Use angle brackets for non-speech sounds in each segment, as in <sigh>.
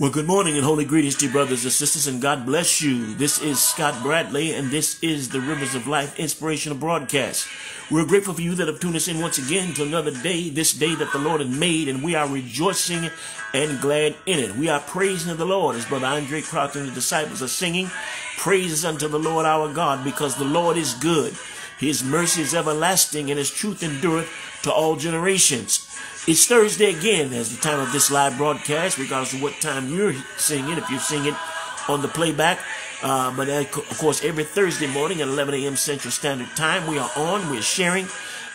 Well, good morning and holy greetings to brothers and sisters, and God bless you. This is Scott Bradley, and this is the Rivers of Life Inspirational Broadcast. We're grateful for you that have tuned us in once again to another day, this day that the Lord has made, and we are rejoicing and glad in it. We are praising the Lord, as Brother Andraé Crouch and the disciples are singing, Praises unto the Lord our God, because the Lord is good. His mercy is everlasting, and his truth endureth to all generations. It's Thursday again as the time of this live broadcast, regardless of what time you're seeing it, if you're seeing it on the playback. Uh, but uh, of course, every Thursday morning at 11 a.m. Central Standard Time, we are on, we're sharing,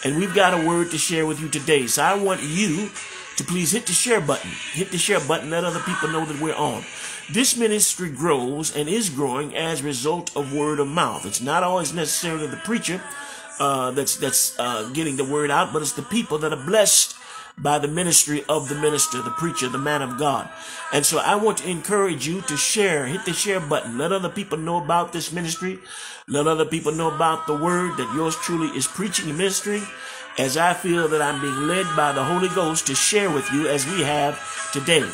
and we've got a word to share with you today. So I want you to please hit the share button. Hit the share button, let other people know that we're on. This ministry grows and is growing as a result of word of mouth. It's not always necessarily the preacher uh, that's that's uh, getting the word out, but it's the people that are blessed by the ministry of the minister, the preacher, the man of God. And so I want to encourage you to share, hit the share button. Let other people know about this ministry. Let other people know about the word that yours truly is preaching and ministering as I feel that I'm being led by the Holy Ghost to share with you as we have today.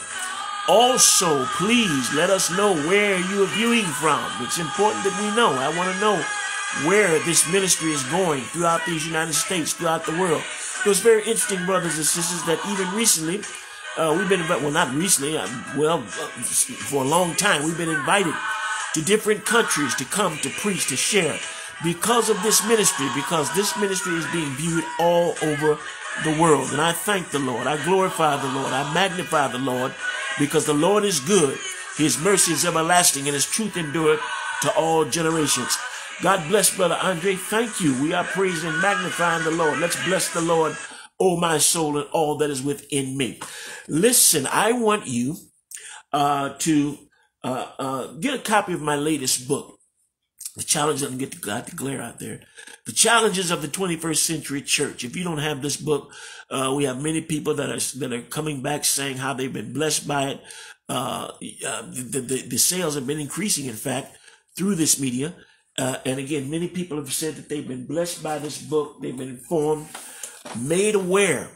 Also, please let us know where you are viewing from. It's important that we know. I want to know where this ministry is going throughout these United States, throughout the world. Was very interesting, brothers and sisters, that even recently, uh, we've been, invited, well, not recently, uh, well, uh, for a long time, we've been invited to different countries to come to preach, to share because of this ministry, because this ministry is being viewed all over the world. And I thank the Lord. I glorify the Lord. I magnify the Lord because the Lord is good. His mercy is everlasting and his truth endureth to all generations. God bless Brother Andraé. Thank you. We are praising and magnifying the Lord. Let's bless the Lord, oh my soul, and all that is within me. Listen, I want you uh, to uh, uh, get a copy of my latest book. The challenge doesn't get the, got the glare out there. The challenges of the 21st century church. If you don't have this book, uh, we have many people that are that are coming back saying how they've been blessed by it. Uh, uh, the, the, the sales have been increasing, in fact, through this media. Uh, and again, many people have said that they've been blessed by this book. They've been informed, made aware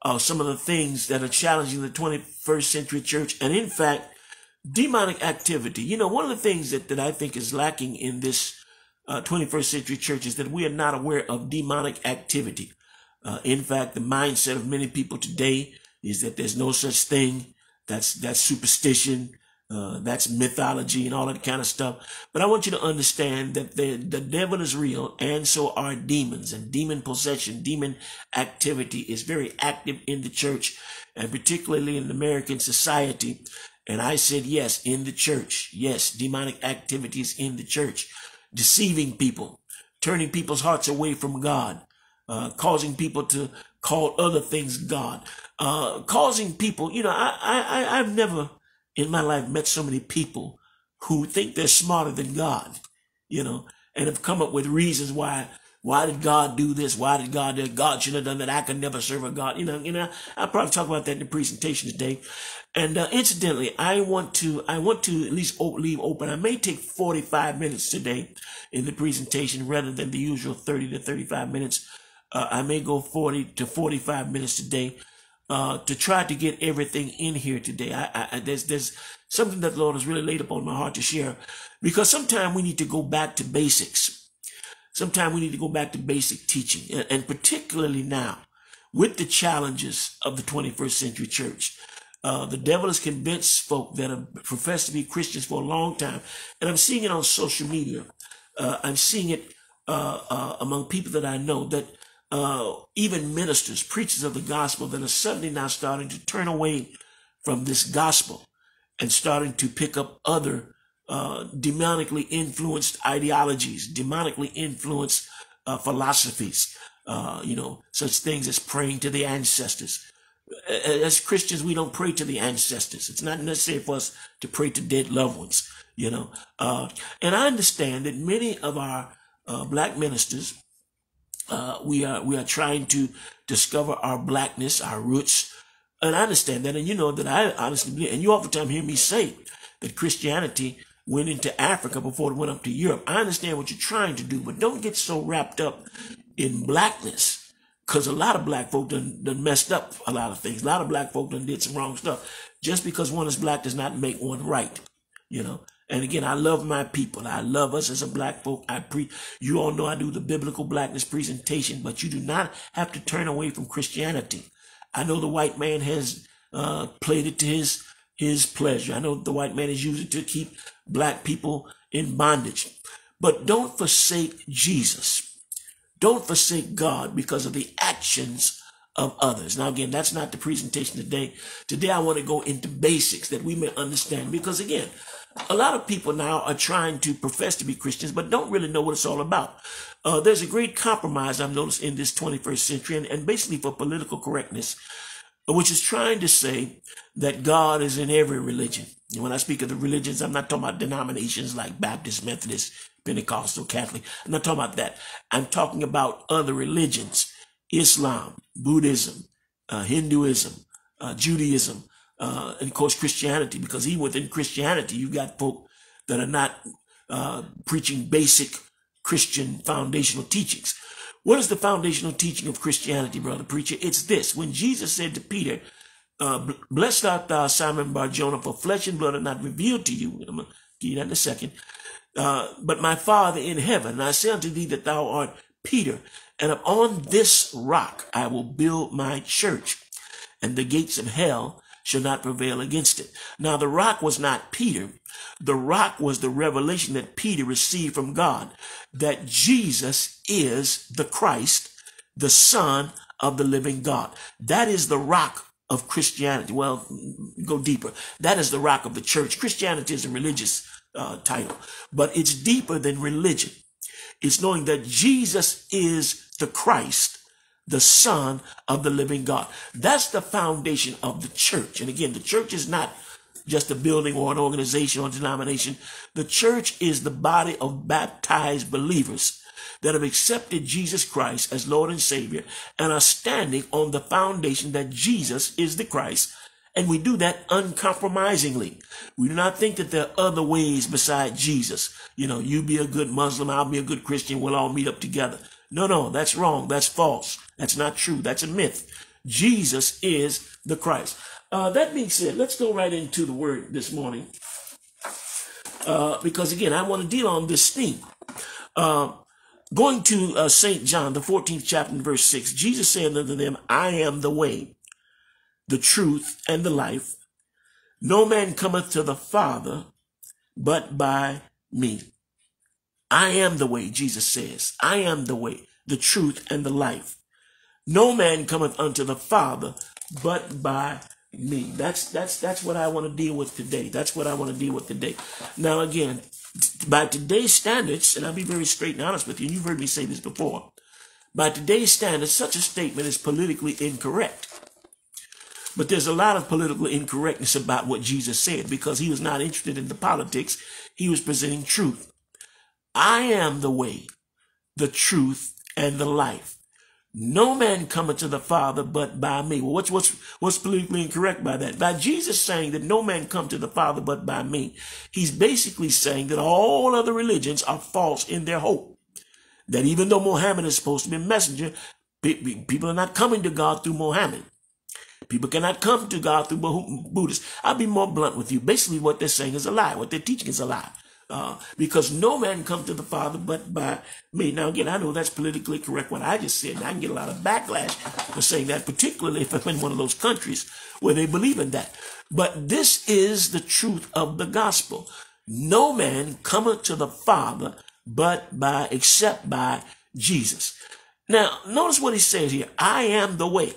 of some of the things that are challenging the 21st century church. And in fact, demonic activity. You know, one of the things that, that I think is lacking in this uh, 21st century church is that we are not aware of demonic activity. Uh, in fact, the mindset of many people today is that there's no such thing. That's, that's superstition. Uh, that's mythology and all that kind of stuff. But I want you to understand that the, the devil is real and so are demons and demon possession, demon activity is very active in the church and particularly in American society. And I said, yes, in the church. Yes, demonic activities in the church, deceiving people, turning people's hearts away from God, uh, causing people to call other things God, uh, causing people, you know, I, I, I've never, in my life met so many people who think they're smarter than God, you know, and have come up with reasons why why did God do this? Why did God do God should have done that? I could never serve a God. You know, you know, I'll probably talk about that in the presentation today. And uh, incidentally, I want to, I want to at least leave open. I may take 45 minutes today in the presentation rather than the usual 30 to 35 minutes. Uh, I may go 40 to 45 minutes today uh, to try to get everything in here today. I, I, there's there's something that the Lord has really laid upon my heart to share, because sometimes we need to go back to basics. Sometimes we need to go back to basic teaching, and, and particularly now with the challenges of the 21st century church. Uh, the devil has convinced folk that have professed to be Christians for a long time, and I'm seeing it on social media. Uh, I'm seeing it uh, uh among people that I know that uh, even ministers, preachers of the gospel that are suddenly now starting to turn away from this gospel and starting to pick up other uh, demonically influenced ideologies, demonically influenced uh, philosophies, uh, you know, such things as praying to the ancestors. As Christians, we don't pray to the ancestors. It's not necessary for us to pray to dead loved ones, you know. Uh, and I understand that many of our uh, black ministers uh, we are we are trying to discover our blackness, our roots, and I understand that, and you know that I honestly believe, and you oftentimes hear me say that Christianity went into Africa before it went up to Europe. I understand what you're trying to do, but don't get so wrapped up in blackness, because a lot of black folk done, done messed up a lot of things. A lot of black folk done did some wrong stuff. Just because one is black does not make one right, you know. And again, I love my people. I love us as a black folk. I pre, you all know I do the biblical blackness presentation, but you do not have to turn away from Christianity. I know the white man has uh, played it to his his pleasure. I know the white man is it to keep black people in bondage. But don't forsake Jesus. Don't forsake God because of the actions of others. Now, again, that's not the presentation today. Today, I want to go into basics that we may understand because, again, a lot of people now are trying to profess to be Christians, but don't really know what it's all about. Uh, there's a great compromise I've noticed in this 21st century, and, and basically for political correctness, which is trying to say that God is in every religion. And when I speak of the religions, I'm not talking about denominations like Baptist, Methodist, Pentecostal, Catholic. I'm not talking about that. I'm talking about other religions Islam, Buddhism, uh, Hinduism, uh, Judaism, uh, and of course Christianity, because even within Christianity, you got folk that are not uh, preaching basic Christian foundational teachings. What is the foundational teaching of Christianity, brother preacher? It's this. When Jesus said to Peter, uh, Blessed art thou, Simon Barjona, for flesh and blood are not revealed to you. I'm to give you that in a second. Uh, but my Father in heaven, I say unto thee that thou art Peter, and upon this rock I will build my church, and the gates of hell shall not prevail against it. Now the rock was not Peter. The rock was the revelation that Peter received from God, that Jesus is the Christ, the Son of the living God. That is the rock of Christianity. Well, go deeper. That is the rock of the church. Christianity is a religious uh, title, but it's deeper than religion. It's knowing that Jesus is the Christ, the Son of the living God. That's the foundation of the church. And again, the church is not just a building or an organization or denomination. The church is the body of baptized believers that have accepted Jesus Christ as Lord and Savior and are standing on the foundation that Jesus is the Christ, and we do that uncompromisingly. We do not think that there are other ways beside Jesus. You know, you be a good Muslim, I'll be a good Christian, we'll all meet up together. No, no, that's wrong. That's false. That's not true. That's a myth. Jesus is the Christ. Uh, that being said, let's go right into the word this morning. Uh, because again, I want to deal on this theme. Uh, going to uh, St. John, the 14th chapter, verse 6, Jesus said unto them, I am the way, the truth, and the life. No man cometh to the Father but by me. I am the way, Jesus says. I am the way, the truth, and the life. No man cometh unto the Father but by me. That's that's that's what I want to deal with today. That's what I want to deal with today. Now again, by today's standards, and I'll be very straight and honest with you, and you've heard me say this before. By today's standards, such a statement is politically incorrect. But there's a lot of political incorrectness about what Jesus said because he was not interested in the politics. He was presenting truth. I am the way, the truth, and the life. No man cometh to the Father but by me. Well, what's, what's, what's politically incorrect by that? By Jesus saying that no man come to the Father but by me, he's basically saying that all other religions are false in their hope. That even though Muhammad is supposed to be a messenger, people are not coming to God through Muhammad. People cannot come to God through Buddhists. I'll be more blunt with you. Basically, what they're saying is a lie. What they're teaching is a lie. Uh, because no man come to the Father but by me. Now, again, I know that's politically correct what I just said. And I can get a lot of backlash for saying that, particularly if I'm in one of those countries where they believe in that. But this is the truth of the gospel. No man cometh to the Father but by, except by Jesus. Now, notice what he says here. I am the way.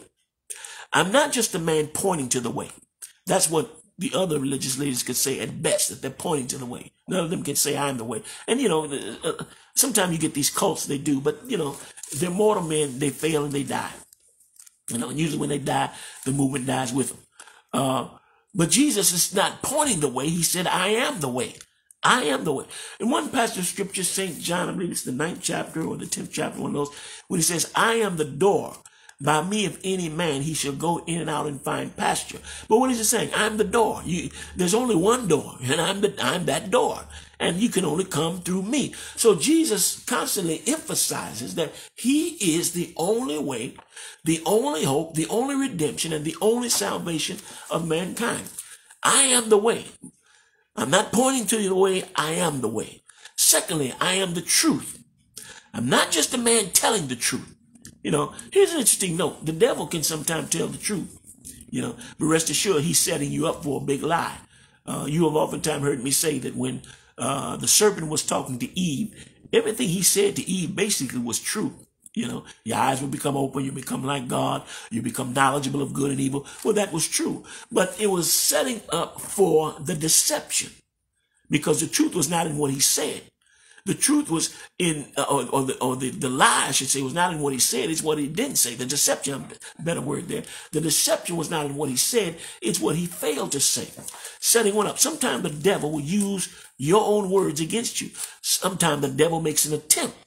I'm not just a man pointing to the way. That's what the other religious leaders could say at best that they're pointing to the way. None of them can say I'm the way. And you know, uh, sometimes you get these cults, they do, but you know, they're mortal men, they fail and they die. You know, and usually when they die, the movement dies with them. Uh, but Jesus is not pointing the way. He said, I am the way. I am the way. In one passage of scripture, St. John, I believe it's the ninth chapter or the tenth chapter, one of those, when he says, I am the door. By me, if any man, he shall go in and out and find pasture. But what is it saying? I'm the door. You, there's only one door, and I'm the, I'm that door. And you can only come through me. So Jesus constantly emphasizes that he is the only way, the only hope, the only redemption, and the only salvation of mankind. I am the way. I'm not pointing to the way, I am the way. Secondly, I am the truth. I'm not just a man telling the truth. You know, here's an interesting note. The devil can sometimes tell the truth, you know, but rest assured he's setting you up for a big lie. Uh, you have oftentimes heard me say that when uh, the serpent was talking to Eve, everything he said to Eve basically was true. You know, your eyes will become open, you become like God, you become knowledgeable of good and evil. Well, that was true. But it was setting up for the deception because the truth was not in what he said. The truth was in, uh, or, or, the, or the, the lie, I should say, was not in what he said, it's what he didn't say. The deception, better word there. The deception was not in what he said, it's what he failed to say. Setting one up. Sometimes the devil will use your own words against you. Sometimes the devil makes an attempt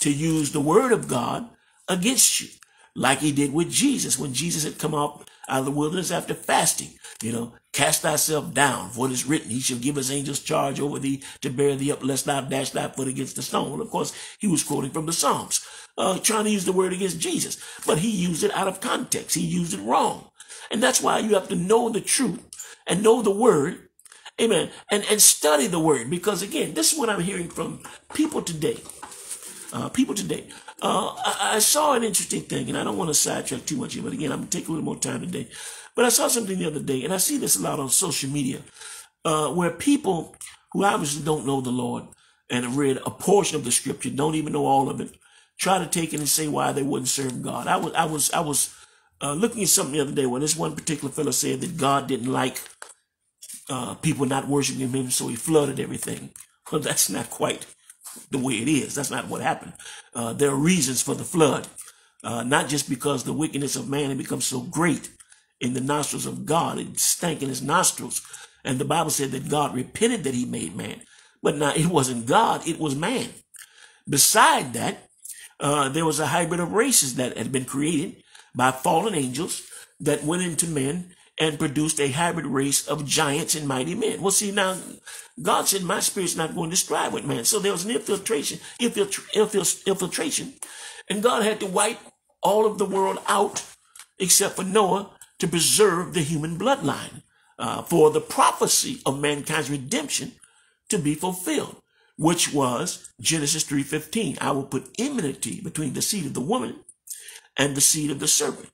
to use the word of God against you, like he did with Jesus when Jesus had come up out of the wilderness after fasting. You know, cast thyself down, for it is written, he shall give his angels charge over thee to bear thee up, lest thou dash thy foot against the stone. Well, of course, he was quoting from the Psalms, uh, trying to use the word against Jesus, but he used it out of context. He used it wrong. And that's why you have to know the truth and know the word. Amen. And, and study the word because again, this is what I'm hearing from people today. Uh, people today. Uh, I, I, saw an interesting thing, and I don't want to sidetrack too much here, but again, I'm to take a little more time today. But I saw something the other day, and I see this a lot on social media, uh, where people who obviously don't know the Lord and have read a portion of the scripture, don't even know all of it, try to take it and say why they wouldn't serve God. I was, I was, I was uh, looking at something the other day when this one particular fellow said that God didn't like uh, people not worshiping Him, so He flooded everything. <laughs> Well, that's not quite the way it is. That's not what happened. Uh, there are reasons for the flood, uh, not just because the wickedness of man had become so great in the nostrils of God. It stank in his nostrils. And the Bible said that God repented that he made man. But now it wasn't God, it was man. Beside that, uh, there was a hybrid of races that had been created by fallen angels that went into men and produced a hybrid race of giants and mighty men. Well, see, now God said, My spirit's not going to strive with man. So there was an infiltration infiltration, infiltration, and God had to wipe all of the world out except for Noah to preserve the human bloodline uh, for the prophecy of mankind's redemption to be fulfilled, which was Genesis 3.15. I will put enmity between the seed of the woman and the seed of the serpent.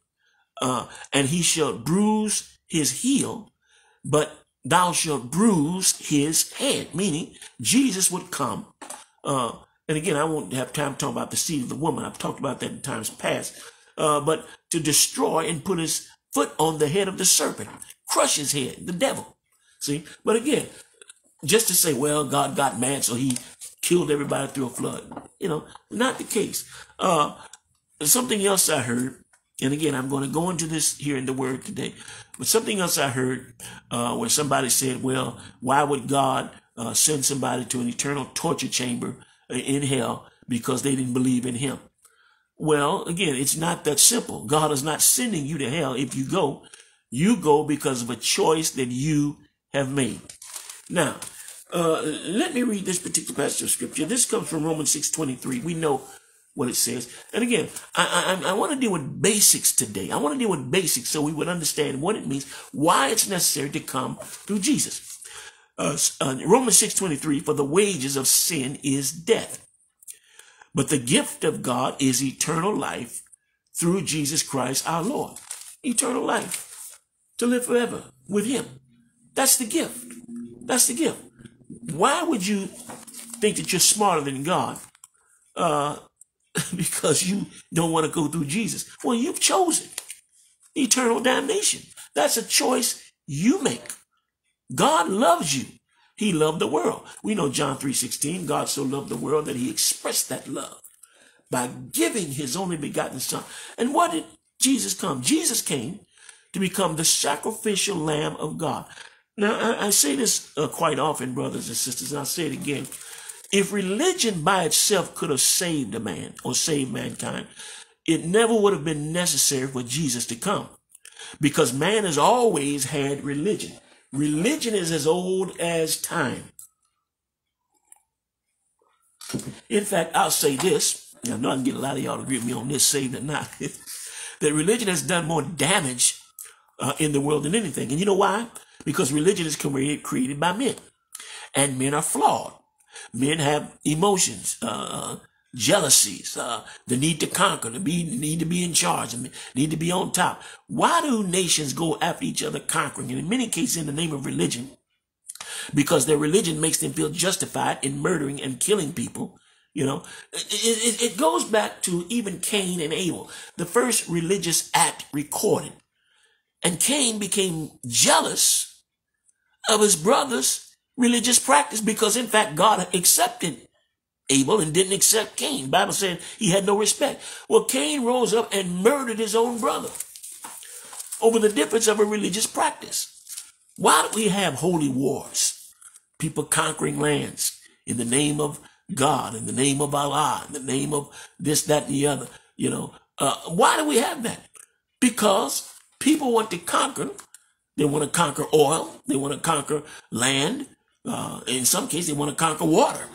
Uh, and he shall bruise his heel, but thou shalt bruise his head, meaning Jesus would come. Uh, and again, I won't have time to talk about the seed of the woman. I've talked about that in times past. Uh, but to destroy and put his foot on the head of the serpent, crush his head, the devil. See? But again, just to say, well, God got mad, so he killed everybody through a flood. You know, not the case. Uh, something else I heard, and again, I'm going to go into this here in the word today, but something else I heard uh, where somebody said, well, why would God uh, send somebody to an eternal torture chamber in hell because they didn't believe in him? Well, again, it's not that simple. God is not sending you to hell if you go. You go because of a choice that you have made. Now, uh, let me read this particular passage of scripture. This comes from Romans 6.23. We know what it says. And again, I, I, I want to deal with basics today. I want to deal with basics so we would understand what it means, why it's necessary to come through Jesus. Uh, uh, Romans 6.23, for the wages of sin is death. But the gift of God is eternal life through Jesus Christ our Lord. Eternal life. To live forever with Him. That's the gift. That's the gift. Why would you think that you're smarter than God? Uh, <laughs> because you don't want to go through Jesus. Well, you've chosen eternal damnation. That's a choice you make. God loves you. He loved the world. We know John 3.16, God so loved the world that he expressed that love by giving his only begotten son. And what did Jesus come? Jesus came to become the sacrificial lamb of God. Now, I, I say this uh, quite often, brothers and sisters, and I'll say it again. If religion by itself could have saved a man or saved mankind, it never would have been necessary for Jesus to come because man has always had religion. Religion is as old as time. In fact, I'll say this. I know I can get a lot of y'all to agree with me on this, saved or not. that religion has done more damage uh, in the world than anything. And you know why? because religion is created, created by men. And men are flawed. Men have emotions, uh, jealousies, uh, the need to conquer, the be, need to be in charge, the need to be on top. Why do nations go after each other conquering? And in many cases, in the name of religion, because their religion makes them feel justified in murdering and killing people. You know, it, it, it goes back to even Cain and Abel, the first religious act recorded. And Cain became jealous of his brother's religious practice because, in fact, God accepted Abel and didn't accept Cain. Bible said he had no respect. Well, Cain rose up and murdered his own brother over the difference of a religious practice. Why do we have holy wars? People conquering lands in the name of God, in the name of Allah, in the name of this, that, and the other. You know, uh, why do we have that? Because people want to conquer. They want to conquer oil. They want to conquer land. Uh, in some cases, they want to conquer water.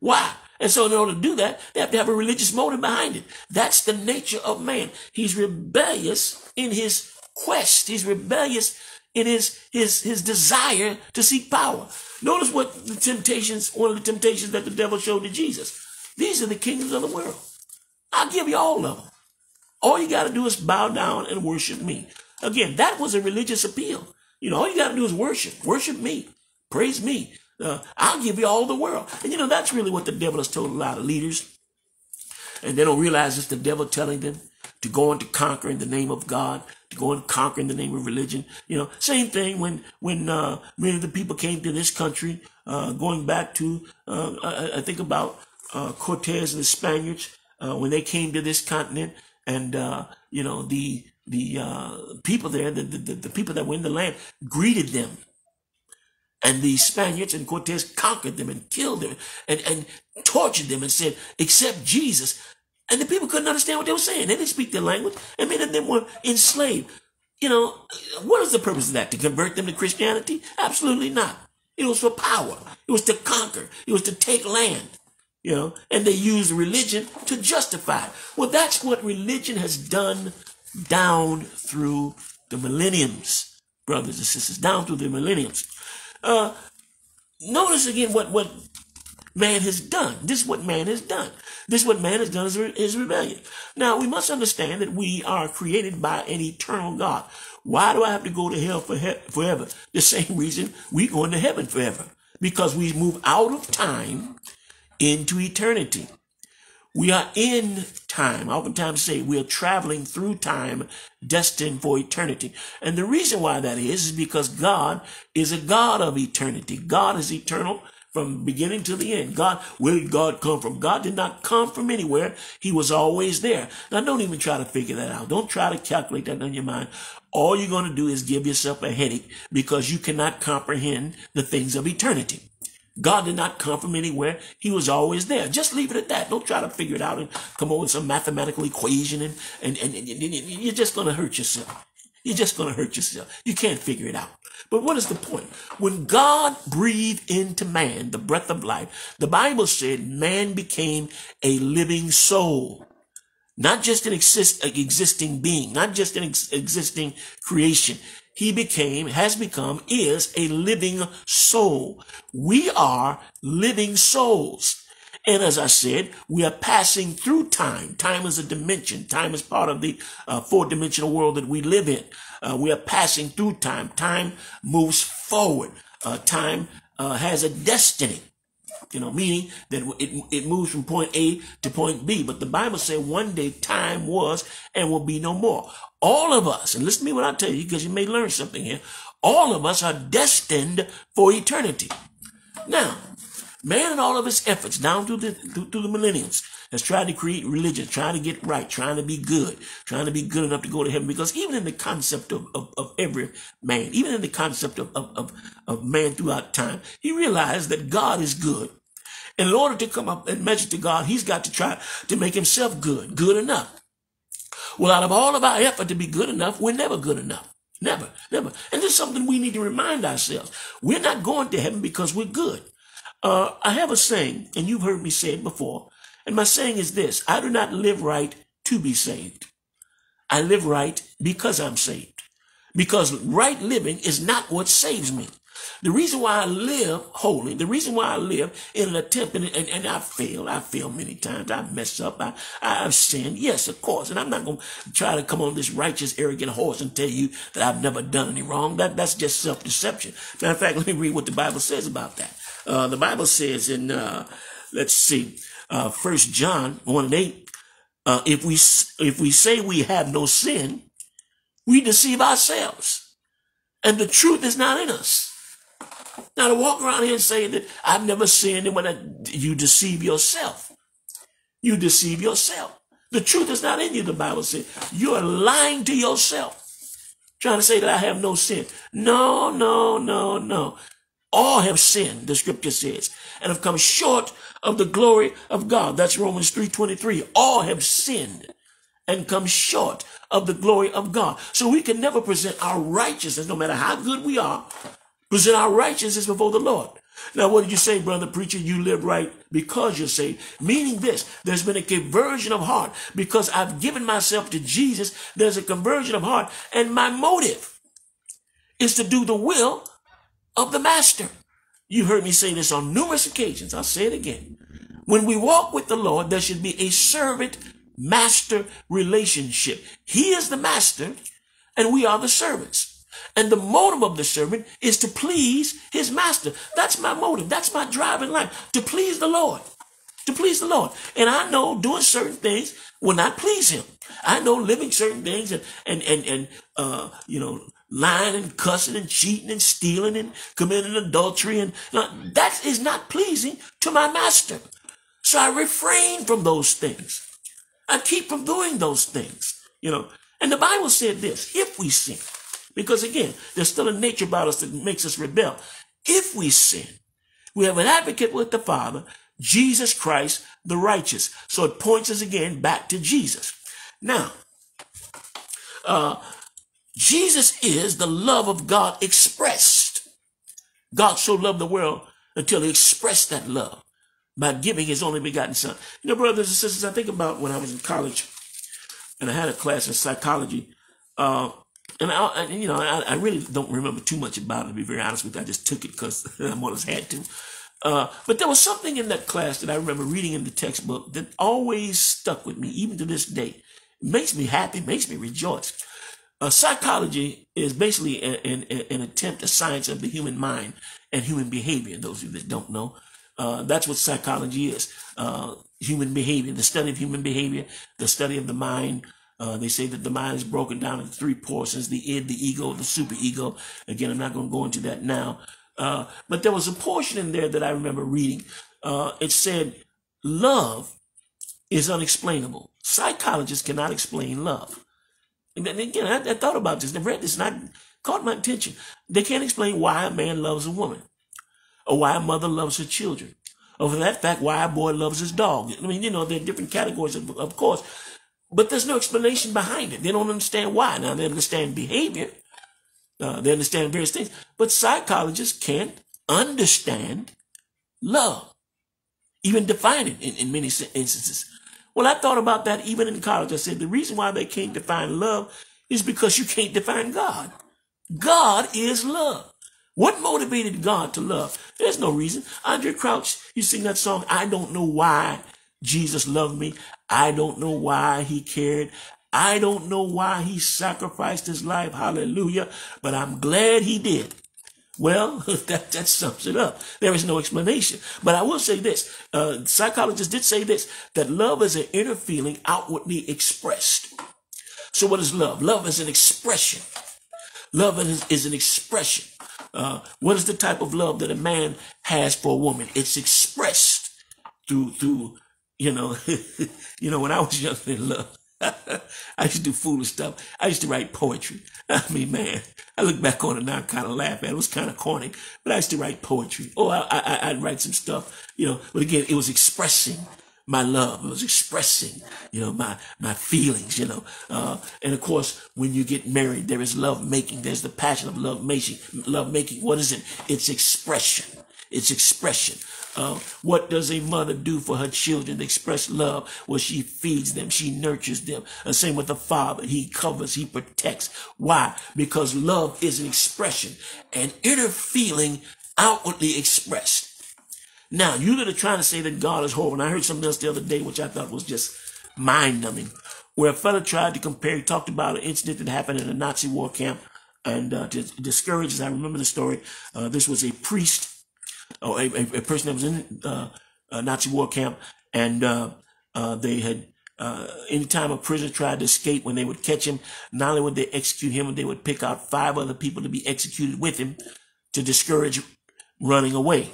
Why? And so in order to do that, they have to have a religious motive behind it. That's the nature of man. He's rebellious in his quest. He's rebellious in his, his, his desire to seek power. Notice what the temptations, one of the temptations that the devil showed to Jesus. These are the kingdoms of the world. I'll give you all of them. All you got to do is bow down and worship me. Again, that was a religious appeal. You know, all you got to do is worship. Worship me. Praise me. Uh, I'll give you all the world. And you know, that's really what the devil has told a lot of leaders. And they don't realize it's the devil telling them to go and to conquer in the name of God, to go and conquer in the name of religion. You know, same thing when, when, uh, many of the people came to this country, uh, going back to, uh, I, I, think about, uh, Cortez and the Spaniards, uh, when they came to this continent and, you know, the, the, people there, the, the, the people that were in the land greeted them and the Spaniards and Cortez conquered them and killed them and, and tortured them and said, accept Jesus. And the people couldn't understand what they were saying. They didn't speak their language. And many of them were enslaved. You know, what is the purpose of that? To convert them to Christianity? Absolutely not. It was for power. It was to conquer. It was to take land. You know, and they used religion to justify. it. Well, that's what religion has done down through the millenniums, brothers and sisters, down through the millenniums. Uh, notice again what, what man has done. This is what man has done. This is what man has done is, re- is rebellion. Now, we must understand that we are created by an eternal God. Why do I have to go to hell for he- forever? The same reason we go into heaven forever. Because we move out of time into eternity. We are in time. I oftentimes say we are traveling through time destined for eternity. And the reason why that is, is because God is a God of eternity. God is eternal from beginning to the end. God, where did God come from? God did not come from anywhere. He was always there. Now don't even try to figure that out. Don't try to calculate that in your mind. All you're going to do is give yourself a headache because you cannot comprehend the things of eternity. God did not come from anywhere. He was always there. Just leave it at that. Don't try to figure it out and come up with some mathematical equation and, and, and, and you're just going to hurt yourself. You're just going to hurt yourself. You can't figure it out. But what is the point? When God breathed into man the breath of life, the Bible said man became a living soul. Not just an exist, existing being, not just an ex- existing creation he became, has become, is a living soul. We are living souls. And as I said, we are passing through time. Time is a dimension. Time is part of the uh, four dimensional world that we live in. Uh, we are passing through time. Time moves forward. Uh, time uh, has a destiny. You know, meaning that it, it moves from point A to point B. But the Bible says one day time was and will be no more. All of us, and listen to me when I tell you, because you may learn something here. All of us are destined for eternity. Now, man and all of his efforts down through the, through, through the millenniums has tried to create religion, trying to get right, trying to be good, trying to be good enough to go to heaven. Because even in the concept of, of, of every man, even in the concept of, of, of, of man throughout time, he realized that God is good. And in order to come up and measure to God, he's got to try to make himself good, good enough. Well, out of all of our effort to be good enough, we're never good enough. Never, never. And this is something we need to remind ourselves. We're not going to heaven because we're good. Uh, I have a saying, and you've heard me say it before, and my saying is this I do not live right to be saved. I live right because I'm saved. because right living is not what saves me. The reason why I live holy, the reason why I live in an attempt, and, and, and I fail, I fail many times, I mess up, I, I've sinned, yes, of course, and I'm not going to try to come on this righteous, arrogant horse and tell you that I've never done any wrong. That, that's just self-deception. Matter of fact, <laughs> let me read what the Bible says about that. Uh, the Bible says in, uh, let's see, uh, First John 1 and 8, uh, if we, if we say we have no sin, we deceive ourselves and the truth is not in us. Now to walk around here and say that I've never sinned and when I, you deceive yourself. You deceive yourself. The truth is not in you, the Bible says. You are lying to yourself. Trying to say that I have no sin. No, no, no, no. All have sinned, the scripture says, and have come short of the glory of God. That's Romans 3.23. All have sinned and come short of the glory of God. So we can never present our righteousness, no matter how good we are, present our righteousness before the Lord. Now, what did you say, brother preacher? You live right because you're saved. Meaning this, there's been a conversion of heart because I've given myself to Jesus. There's a conversion of heart and my motive is to do the will of the master. You heard me say this on numerous occasions. I'll say it again. When we walk with the Lord, there should be a servant master relationship. He is the master and we are the servants. And the motive of the servant is to please his master. That's my motive. That's my drive in life. To please the Lord. To please the Lord. And I know doing certain things will not please him. I know living certain things and, and, and, and, uh, you know, lying and cussing and cheating and stealing and committing adultery and that is not pleasing to my master. So I refrain from those things. I keep from doing those things, you know. And the Bible said this, if we sin, because again, there's still a nature about us that makes us rebel. If we sin, we have an advocate with the Father, Jesus Christ, the righteous. So it points us again back to Jesus. Now, uh, Jesus is the love of God expressed. God so loved the world until he expressed that love by giving his only begotten son. You know, brothers and sisters, I think about when I was in college and I had a class in psychology. Uh, and I, you know, I, I, really don't remember too much about it. To be very honest with you, I just took it because <laughs> I more had to. Uh, but there was something in that class that I remember reading in the textbook that always stuck with me, even to this day. It makes me happy, makes me rejoice. Uh, psychology is basically an, an, an, attempt, a science of the human mind and human behavior. Those of you that don't know, uh, that's what psychology is. Uh, human behavior, the study of human behavior, the study of the mind, uh, they say that the mind is broken down into three portions the id, the ego, the superego. Again, I'm not going to go into that now. Uh, but there was a portion in there that I remember reading. Uh, it said, Love is unexplainable. Psychologists cannot explain love. Again, I, I thought about this. I read this and I caught my attention. They can't explain why a man loves a woman or why a mother loves her children or for that fact, why a boy loves his dog. I mean, you know, there are different categories, of, of course. But there's no explanation behind it. They don't understand why. Now they understand behavior. Uh, they understand various things. But psychologists can't understand love. Even define it in, in many instances. Well, I thought about that even in college. I said the reason why they can't define love is because you can't define God. God is love. What motivated God to love? There's no reason. Andraé Crouch, you sing that song, I don't know why Jesus loved me. I don't know why he cared. I don't know why he sacrificed his life. Hallelujah. But I'm glad he did. Well, <laughs> that, that sums it up. There is no explanation. But I will say this. Uh, psychologists did say this, that love is an inner feeling outwardly expressed. So what is love? Love is an expression. Love is, is an expression. Uh, what is the type of love that a man has for a woman? It's expressed through, through you know, <laughs> you know, when I was <laughs> young in love, <laughs> I used to do foolish stuff. I used to write poetry. <laughs> I mean, man, I look back on it now, kind of laugh at it. It was kind of corny, but I used to write poetry. Oh, I, I, I'd write some stuff, you know, but again, it was expressing my love. It was expressing, you know, my, my feelings, you know. Uh, and of course, when you get married, there is love making. There's the passion of love making, love making. What is it? It's expression. It's expression. Uh, what does a mother do for her children to express love? Well, she feeds them, she nurtures them. The same with the father. He covers, he protects. Why? Because love is an expression, an inner feeling outwardly expressed. Now, you that are trying to say that God is horrible, and I heard something else the other day, which I thought was just mind numbing, where a fellow tried to compare, he talked about an incident that happened in a Nazi war camp. And uh, to discourage, as I remember the story, uh, this was a priest or a, a, a person that was in uh, a Nazi war camp, and uh, uh, they had uh, anytime a prisoner tried to escape, when they would catch him, not only would they execute him, but they would pick out five other people to be executed with him to discourage running away.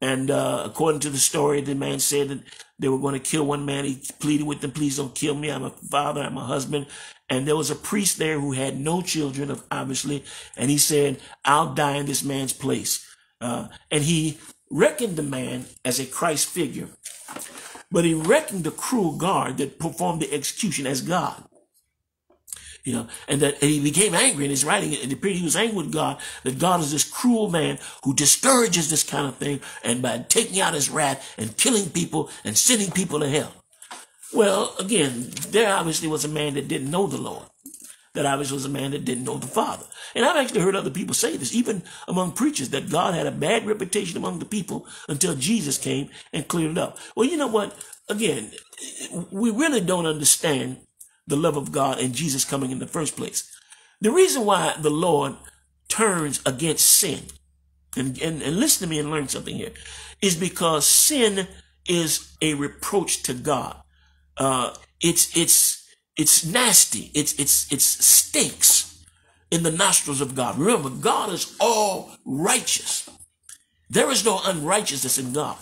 And uh, according to the story, the man said that they were going to kill one man. He pleaded with them, please don't kill me. I'm a father, I'm a husband. And there was a priest there who had no children, obviously. And he said, I'll die in this man's place. Uh, and he reckoned the man as a Christ figure, but he reckoned the cruel guard that performed the execution as God. You know, and that and he became angry in his writing. It appeared he was angry with God that God is this cruel man who discourages this kind of thing, and by taking out his wrath and killing people and sending people to hell. Well, again, there obviously was a man that didn't know the Lord that obviously was a man that didn't know the Father. And I've actually heard other people say this, even among preachers, that God had a bad reputation among the people until Jesus came and cleared it up. Well, you know what? Again, we really don't understand the love of God and Jesus coming in the first place. The reason why the Lord turns against sin, and, and, and listen to me and learn something here, is because sin is a reproach to God. Uh, it's, it's, it's nasty. It's, it's, it's stinks in the nostrils of God. Remember, God is all righteous. There is no unrighteousness in God.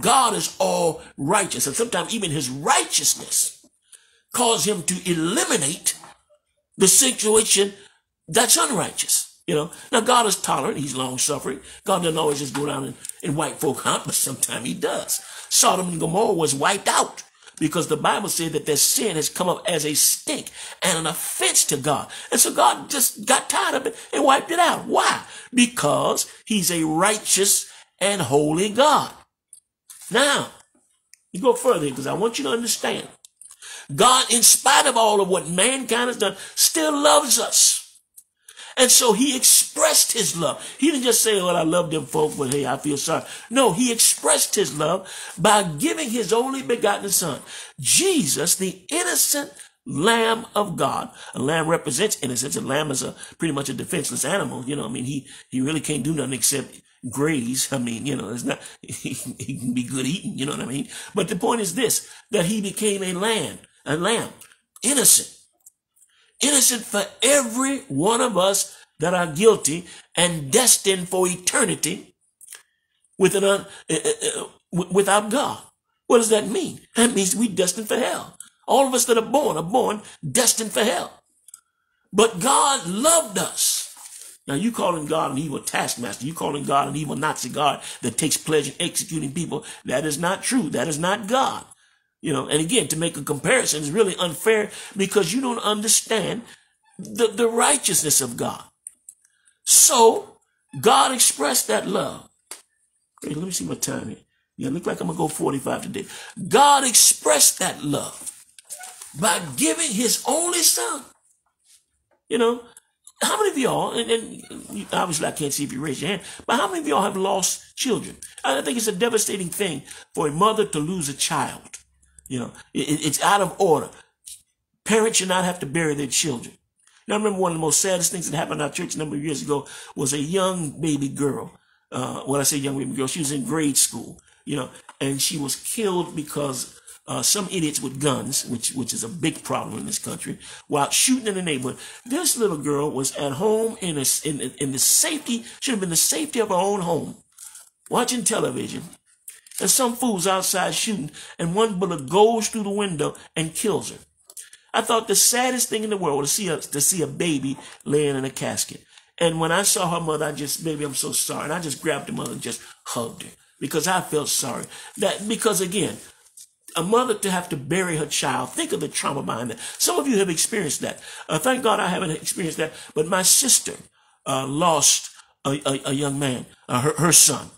God is all righteous. And sometimes even his righteousness cause him to eliminate the situation that's unrighteous. You know, now God is tolerant. He's long suffering. God doesn't always just go down and, and wipe folk out, but sometimes he does. Sodom and Gomorrah was wiped out because the Bible said that their sin has come up as a stink and an offense to God. And so God just got tired of it and wiped it out. Why? Because he's a righteous and holy God. Now, you go further because I want you to understand. God, in spite of all of what mankind has done, still loves us. And so he expressed his love. He didn't just say, well, I love them folk, but hey, I feel sorry. No, he expressed his love by giving his only begotten son, Jesus, the innocent Lamb of God. A lamb represents innocence. A lamb is a pretty much a defenseless animal. You know, I mean, he, he really can't do nothing except graze. I mean, you know, it's not, <laughs> he, he can be good eating. You know what I mean? But the point is this, that he became a lamb, a lamb, innocent innocent for every one of us that are guilty and destined for eternity with an, uh, uh, uh, without God. What does that mean? That means we're destined for hell. All of us that are born are born destined for hell. But God loved us. Now you calling God an evil taskmaster. You calling God an evil Nazi God that takes pleasure in executing people. That is not true. That is not God. You know, and again, to make a comparison is really unfair because you don't understand the, the righteousness of God. So God expressed that love. Let me see my time here. Yeah, look like I'm gonna go 45 today. God expressed that love by giving his only son. You know, how many of y'all, and, and, obviously I can't see if you raise your hand, but how many of y'all have lost children? I think it's a devastating thing for a mother to lose a child. You know, it, it's out of order. Parents should not have to bury their children. Now, I remember one of the most saddest things that happened in our church a number of years ago was a young baby girl. Uh, when I say young baby girl, she was in grade school, you know, and she was killed because uh, some idiots with guns, which which is a big problem in this country, while shooting in the neighborhood. This little girl was at home in a, in, in the safety, should have been the safety of her own home, watching television, and some fools outside shooting, and one bullet goes through the window and kills her. I thought the saddest thing in the world to see a, to see a baby laying in a casket. And when I saw her mother, I just, baby, I'm so sorry. And I just grabbed the mother and just hugged her because I felt sorry. That because again, a mother to have to bury her child. Think of the trauma behind that. Some of you have experienced that. Uh, thank God I haven't experienced that. But my sister uh, lost a, a, a, young man, uh, her, her son.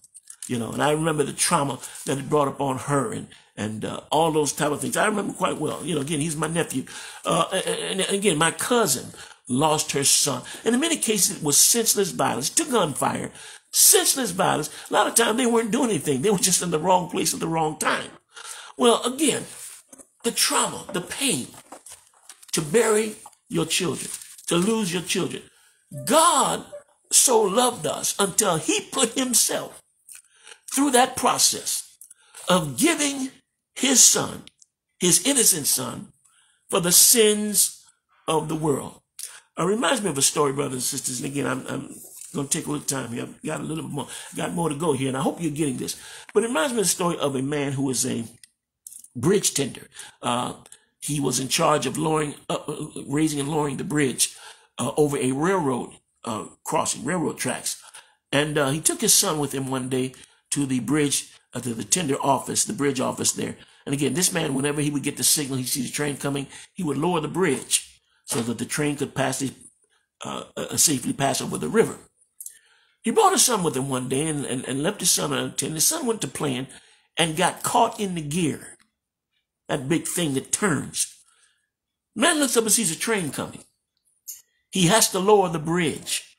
You know, and I remember the trauma that it brought upon her and, and uh, all those type of things. I remember quite well. You know, again, he's my nephew. Uh, and, and, again, my cousin lost her son. And in many cases, it was senseless violence to gunfire, senseless violence. A lot of times they weren't doing anything. They were just in the wrong place at the wrong time. Well, again, the trauma, the pain to bury your children, to lose your children. God so loved us until he put himself through that process of giving his son, his innocent son, for the sins of the world. It reminds me of a story, brothers and sisters. And again, I'm, I'm going to take a little time here. I've got a little bit more, got more to go here, and I hope you're getting this. But it reminds me of the story of a man who was a bridge tender. Uh, he was in charge of lowering, uh, raising and lowering the bridge uh, over a railroad uh, crossing, railroad tracks. And uh, he took his son with him one day to the bridge, uh, to the tender office, the bridge office there. And again, this man, whenever he would get the signal, he see the train coming, he would lower the bridge so that the train could pass the, uh, uh, safely pass over the river. He brought his son with him one day and, and, and left his son unattended. His son went to playing and got caught in the gear. That big thing that turns. Man looks up and sees a train coming. He has to lower the bridge.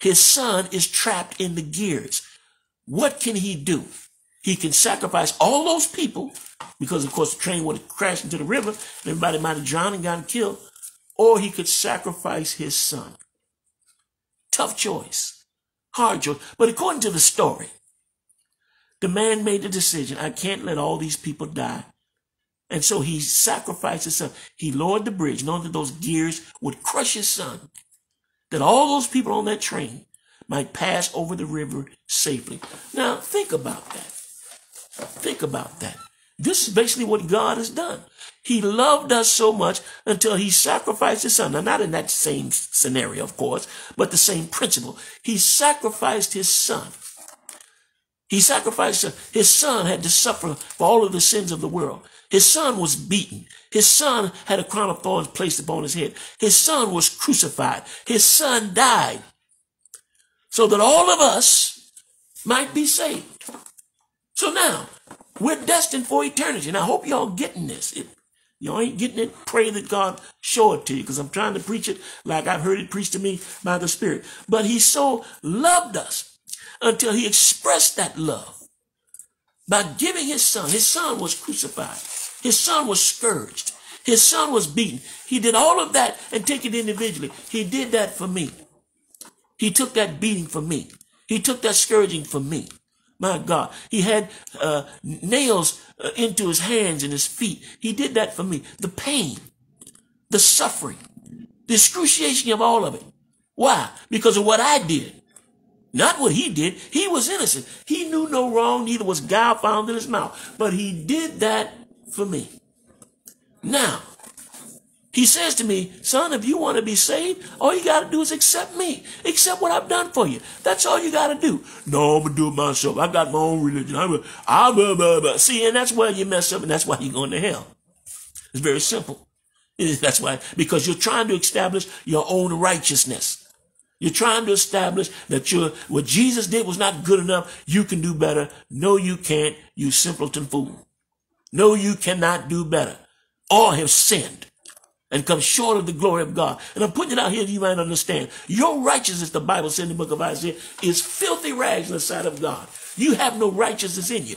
His son is trapped in the gears. What can he do? He can sacrifice all those people because, of course, the train would have crashed into the river and everybody might have drowned and gotten killed. Or he could sacrifice his son. Tough choice. Hard choice. But according to the story, the man made the decision I can't let all these people die. And so he sacrificed his son. He lowered the bridge, knowing that those gears would crush his son. That all those people on that train might pass over the river safely. Now, think about that. Think about that. This is basically what God has done. He loved us so much until he sacrificed his son. Now, not in that same scenario, of course, but the same principle. He sacrificed his son. He sacrificed his son had to suffer for all of the sins of the world. His son was beaten. His son had a crown of thorns placed upon his head. His son was crucified. His son died so that all of us might be saved. So now we're destined for eternity. And I hope y'all getting this. If y'all ain't getting it, pray that God show it to you because I'm trying to preach it like I've heard it preached to me by the Spirit. But he so loved us until he expressed that love by giving his son. His son was crucified. His son was scourged. His son was beaten. He did all of that and take it individually. He did that for me. He took that beating for me. He took that scourging for me. My God. He had uh, nails uh, into his hands and his feet. He did that for me. The pain, the suffering, the excruciation of all of it. Why? Because of what I did. Not what he did. He was innocent. He knew no wrong, neither was guile found in his mouth. But he did that for me. Now, he says to me, son, if you want to be saved, all you got to do is accept me. Accept what I've done for you. That's all you got to do. No, I'm going to do it myself. I've got my own religion. I'm a, I'm a, blah, blah. See, and that's where you mess up and that's why you're going to hell. It's very simple. That's why, because you're trying to establish your own righteousness. You're trying to establish that you what Jesus did was not good enough. You can do better. No, you can't. You simpleton fool. No, you cannot do better. All have sinned and come short of the glory of God. And I'm putting it out here so you might understand. Your righteousness, the Bible says in the book of Isaiah, is filthy rags in the sight of God. You have no righteousness in you.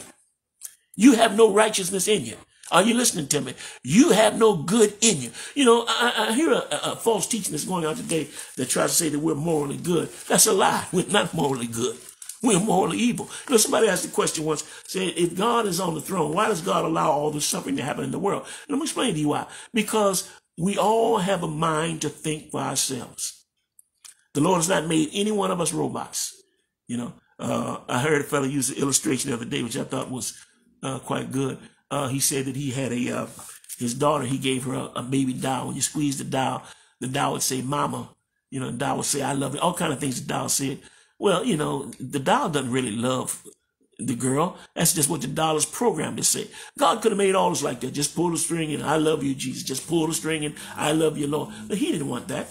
You have no righteousness in you. Are you listening to me? You have no good in you. You know, I, I hear a, a, false teaching that's going on today that tries to say that we're morally good. That's a lie. We're not morally good. We're morally evil. You know, somebody asked the question once, said, if God is on the throne, why does God allow all this suffering to happen in the world? And let me explain to you why. Because we all have a mind to think for ourselves. The Lord has not made any one of us robots. You know, uh, I heard a fellow use an illustration the other day, which I thought was uh, quite good. Uh, he said that he had a, uh, his daughter, he gave her a, a, baby doll. When you squeeze the doll, the doll would say, mama. You know, the doll would say, I love you. All kind of things the doll said. Well, you know, the doll doesn't really love the girl. That's just what the dollars programmed to say. God could have made all this like that. Just pull the string and I love you, Jesus. Just pull the string and I love you, Lord. But he didn't want that.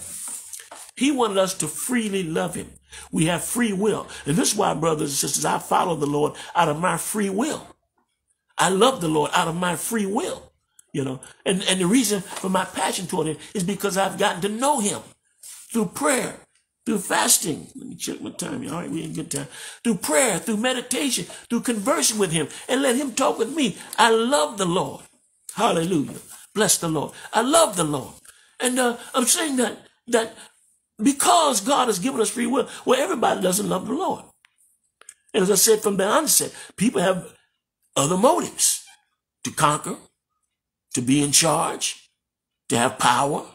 He wanted us to freely love him. We have free will. And this is why, brothers and sisters, I follow the Lord out of my free will. I love the Lord out of my free will. You know, and, and the reason for my passion toward him is because I've gotten to know him through prayer, through fasting. Let me check my time. All right, we in good time. Through prayer, through meditation, through conversing with him, and let him talk with me. I love the Lord. Hallelujah. Bless the Lord. I love the Lord. And uh, I'm saying that that because God has given us free will, well, everybody doesn't love the Lord. And as I said from the onset, people have other motives to conquer, to be in charge, to have power.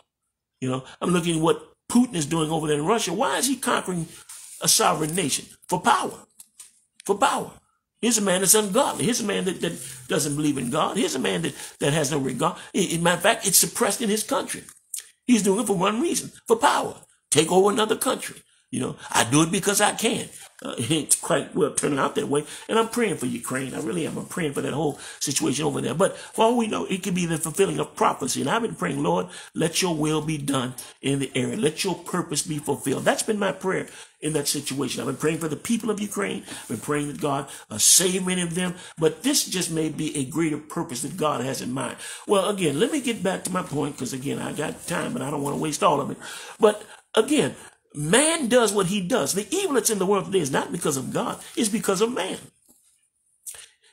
You know, I'm looking at what Putin is doing over there in Russia. Why is he conquering a sovereign nation? For power. For power. Here's a man that's ungodly. Here's a man that, that doesn't believe in God. Here's a man that, that has no regard. In matter of fact, it's suppressed in his country. He's doing it for one reason, for power. Take over another country. You know, I do it because I can. Uh, <laughs> it ain't quite well turning out that way. And I'm praying for Ukraine. I really am. I'm praying for that whole situation over there. But for all we know, it could be the fulfilling of prophecy. And I've been praying, Lord, let your will be done in the area. Let your purpose be fulfilled. That's been my prayer in that situation. I've been praying for the people of Ukraine. I've been praying that God uh, save many of them. But this just may be a greater purpose that God has in mind. Well, again, let me get back to my point because again, I got time, but I don't want to waste all of it. But again, Man does what he does. The evil that's in the world today is not because of God, it's because of man.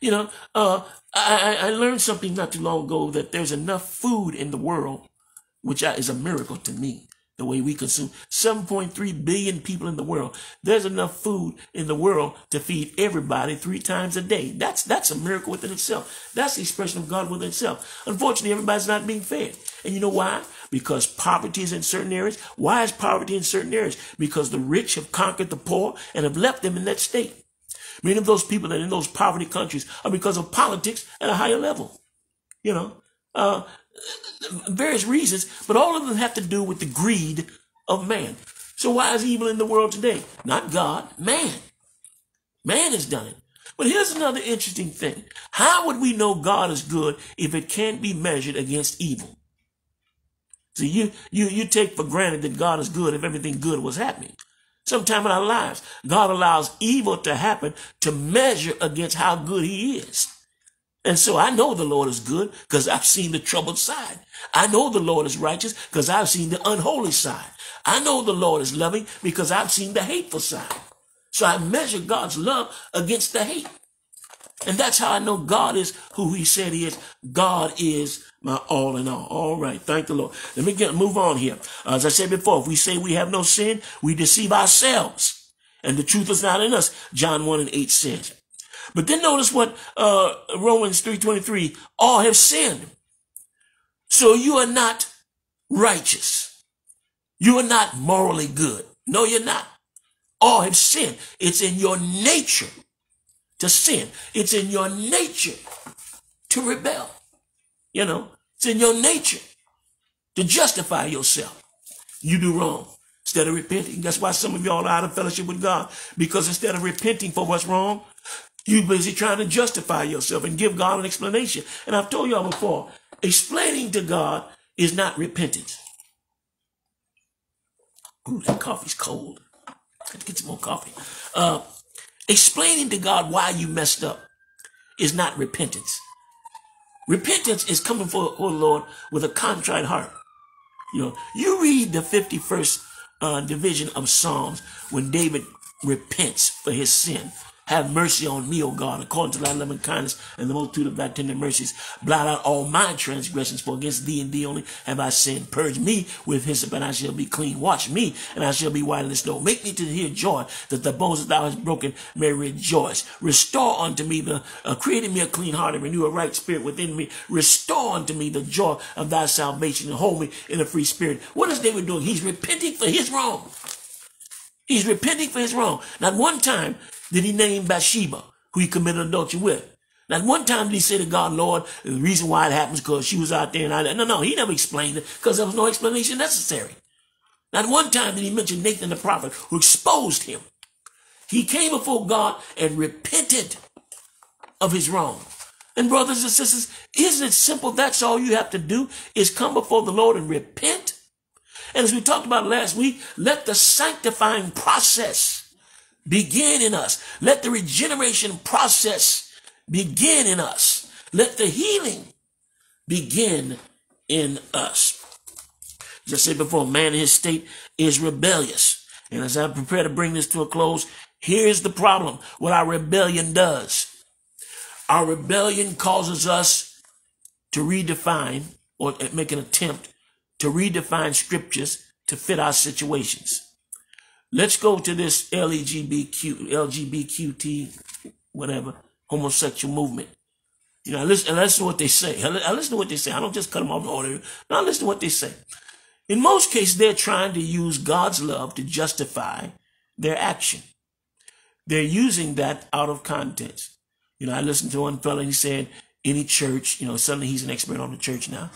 You know, uh, I, I learned something not too long ago that there's enough food in the world, which is a miracle to me the way we consume 7.3 billion people in the world. There's enough food in the world to feed everybody three times a day. That's that's a miracle within itself. That's the expression of God within itself. Unfortunately, everybody's not being fed. And you know why? Because poverty is in certain areas. Why is poverty in certain areas? Because the rich have conquered the poor and have left them in that state. Many of those people that are in those poverty countries are because of politics at a higher level. You know, uh, various reasons, but all of them have to do with the greed of man. So why is evil in the world today? Not God, man. Man has done it. But here's another interesting thing. How would we know God is good if it can't be measured against evil? See, you, you, you take for granted that God is good if everything good was happening. Sometime in our lives, God allows evil to happen to measure against how good he is. And so I know the Lord is good because I've seen the troubled side. I know the Lord is righteous because I've seen the unholy side. I know the Lord is loving because I've seen the hateful side. So I measure God's love against the hate. And that's how I know God is who he said he is. God is my all in all. All right. Thank the Lord. Let me get, move on here. As I said before, if we say we have no sin, we deceive ourselves and the truth is not in us. John 1 and 8 says. But then notice what uh, Romans 3.23, all have sinned. So you are not righteous. You are not morally good. No, you're not. All have sinned. It's in your nature to sin. It's in your nature to rebel. You know, it's in your nature to justify yourself. You do wrong instead of repenting. That's why some of y'all are out of fellowship with God because instead of repenting for what's wrong, you busy trying to justify yourself and give God an explanation. And I've told y'all before, explaining to God is not repentance. Ooh, that coffee's cold. Have to get some more coffee. Uh, explaining to God why you messed up is not repentance. Repentance is coming for, the Lord with a contrite heart. You know, you read the 51st uh, division of Psalms when David repents for his sin. Have mercy on me, O God, according to thy loving kindness and the multitude of thy tender mercies. Blot out all my transgressions, for against thee and thee only have I sinned. Purge me with hyssop, and I shall be clean. Wash me, and I shall be whiter than snow. Make me to hear joy, that the bones that thou hast broken may rejoice. Restore unto me the, uh, create me a clean heart and renew a right spirit within me. Restore unto me the joy of thy salvation and hold me in a free spirit. What is David doing? He's repenting for his wrong. He's repenting for his wrong. Not one time did he name Bathsheba, who he committed adultery with. Not one time did he say to God, Lord, the reason why it happens because she was out there and I, no, no, he never explained it because there was no explanation necessary. Not one time did he mention Nathan the prophet who exposed him. He came before God and repented of his wrong. And brothers and sisters, isn't it simple? That's all you have to do is come before the Lord and repent And as we talked about last week, let the sanctifying process begin in us. Let the regeneration process begin in us. Let the healing begin in us. As I said before, man in his state is rebellious. And as I prepare to bring this to a close, here's the problem what our rebellion does. Our rebellion causes us to redefine or make an attempt to redefine scriptures to fit our situations. Let's go to this LGBTQ, LGBTQT, whatever, homosexual movement. You know, listen, listen to what they say. I listen to what they say. I don't just cut them off the order. No, listen to what they say. In most cases, they're trying to use God's love to justify their action. They're using that out of context. You know, I listened to one fellow, he said, any church, you know, suddenly he's an expert on the church now.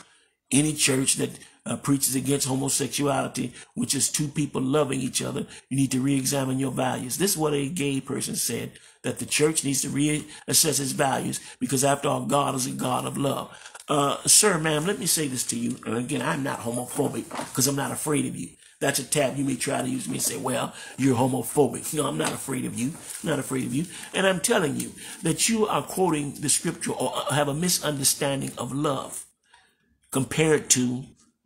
Any church that uh, preaches against homosexuality, which is two people loving each other, you need to re-examine your values. This is what a gay person said, that the church needs to reassess its values because after all, God is a God of love. Uh, sir, ma'am, let me say this to you. And again, I'm not homophobic because I'm not afraid of you. That's a tab you may try to use me and say, well, you're homophobic. No, I'm not afraid of you. I'm not afraid of you. And I'm telling you that you are quoting the scripture or have a misunderstanding of love compared to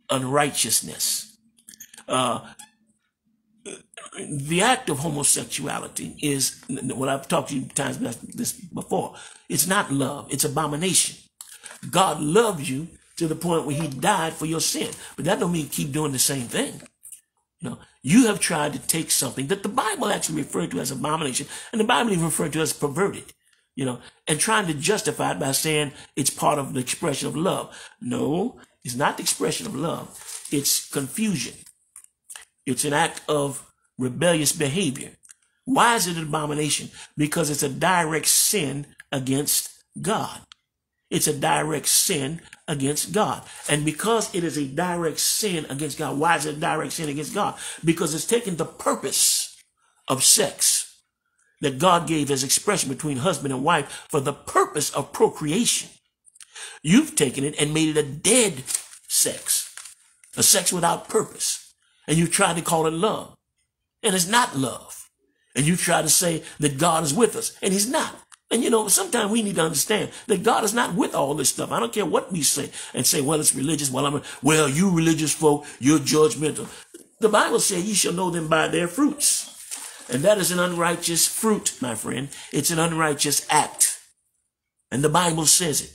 unrighteousness. Uh, the act of homosexuality is what I've talked to you times this before. It's not love. It's abomination. God loves you to the point where he died for your sin. But that don't mean keep doing the same thing. You know, you have tried to take something that the Bible actually referred to as abomination, and the Bible even referred to as perverted, you know, and trying to justify it by saying it's part of the expression of love. No, it's not the expression of love. It's confusion. It's an act of rebellious behavior. Why is it an abomination? Because it's a direct sin against God. It's a direct sin against God. And because it is a direct sin against God, why is it a direct sin against God? Because it's taking the purpose of sex that God gave as expression between husband and wife for the purpose of procreation. You've taken it and made it a dead sex, a sex without purpose. And you try to call it love. And it's not love. And you try to say that God is with us, and He's not. And you know, sometimes we need to understand that God is not with all this stuff. I don't care what we say and say, well, it's religious. Well, I'm, well, you religious folk, you're judgmental. The Bible says you shall know them by their fruits. And that is an unrighteous fruit, my friend. It's an unrighteous act. And the Bible says it.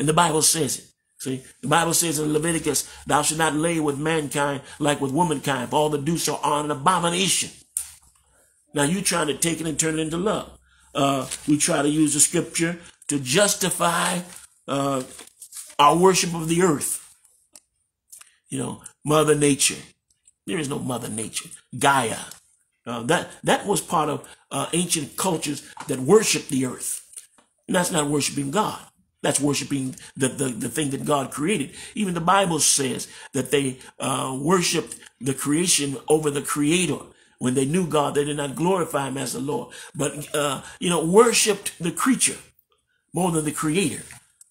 And the Bible says it. See, the Bible says in Leviticus, thou shalt not lay with mankind like with womankind, for all the do so are an abomination. Now you trying to take it and turn it into love uh, we try to use the scripture to justify uh, our worship of the earth. You know, Mother Nature. There is no Mother Nature. Gaia. Uh, that that was part of uh, ancient cultures that worshiped the earth. And that's not worshiping God. That's worshiping the, the, the thing that God created. Even the Bible says that they uh, worshiped the creation over the creator. When they knew God, they did not glorify him as the Lord, but, uh, you know, worshiped the creature more than the creator.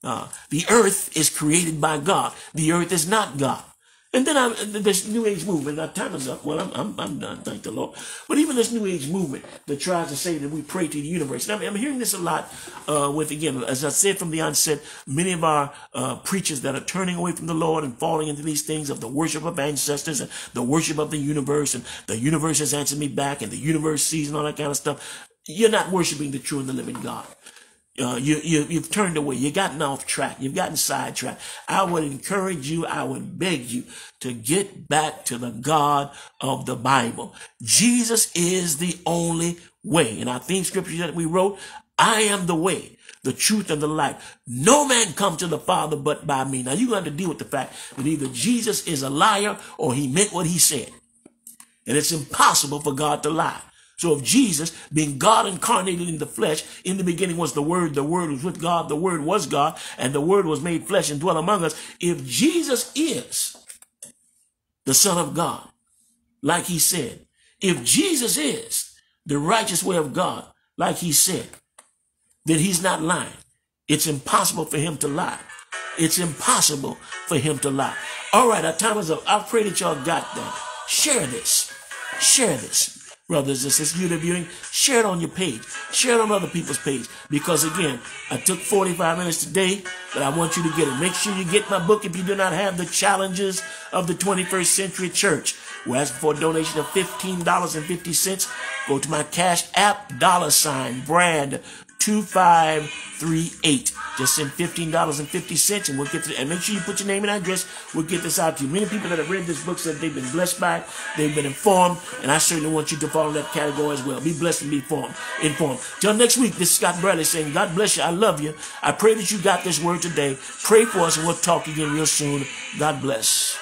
Uh, the earth is created by God. The earth is not God. And then I, this New Age movement, our time is up. Well, I'm, I'm, I'm done, thank the Lord. But even this New Age movement that tries to say that we pray to the universe. And I'm, I'm hearing this a lot uh, with, again, as I said from the onset, many of our uh, preachers that are turning away from the Lord and falling into these things of the worship of ancestors and the worship of the universe and the universe has answered me back and the universe sees and all that kind of stuff. You're not worshiping the true and the living God. Uh, you, you, you've turned away. You've gotten off track. You've gotten sidetracked. I would encourage you. I would beg you to get back to the God of the Bible. Jesus is the only way. In our theme scripture that we wrote, I am the way, the truth, and the life. No man come to the Father but by me. Now you have to deal with the fact that either Jesus is a liar or he meant what he said. And it's impossible for God to lie. So if Jesus, being God incarnated in the flesh, in the beginning was the Word, the Word was with God, the Word was God, and the Word was made flesh and dwelt among us. If Jesus is the Son of God, like he said, if Jesus is the righteous way of God, like he said, then he's not lying. It's impossible for him to lie. It's impossible for him to lie. All right, our time is up. I pray that y'all got that. Share this. Share this brothers and sisters, you're viewing, share it on your page. Share it on other people's page. Because again, I took 45 minutes today, but I want you to get it. Make sure you get my book if you do not have the challenges of the 21st century church. We're asking for a donation of $15.50. Go to my cash app, dollar sign, brand 2538. Just send $15.50 and we'll get to and make sure you put your name and address. We'll get this out to you. Many people that have read this book said they've been blessed by it, they've been informed, and I certainly want you to fall in that category as well. Be blessed and be informed. informed. Till next week, this is Scott Bradley saying, God bless you. I love you. I pray that you got this word today. Pray for us and we'll talk again real soon. God bless.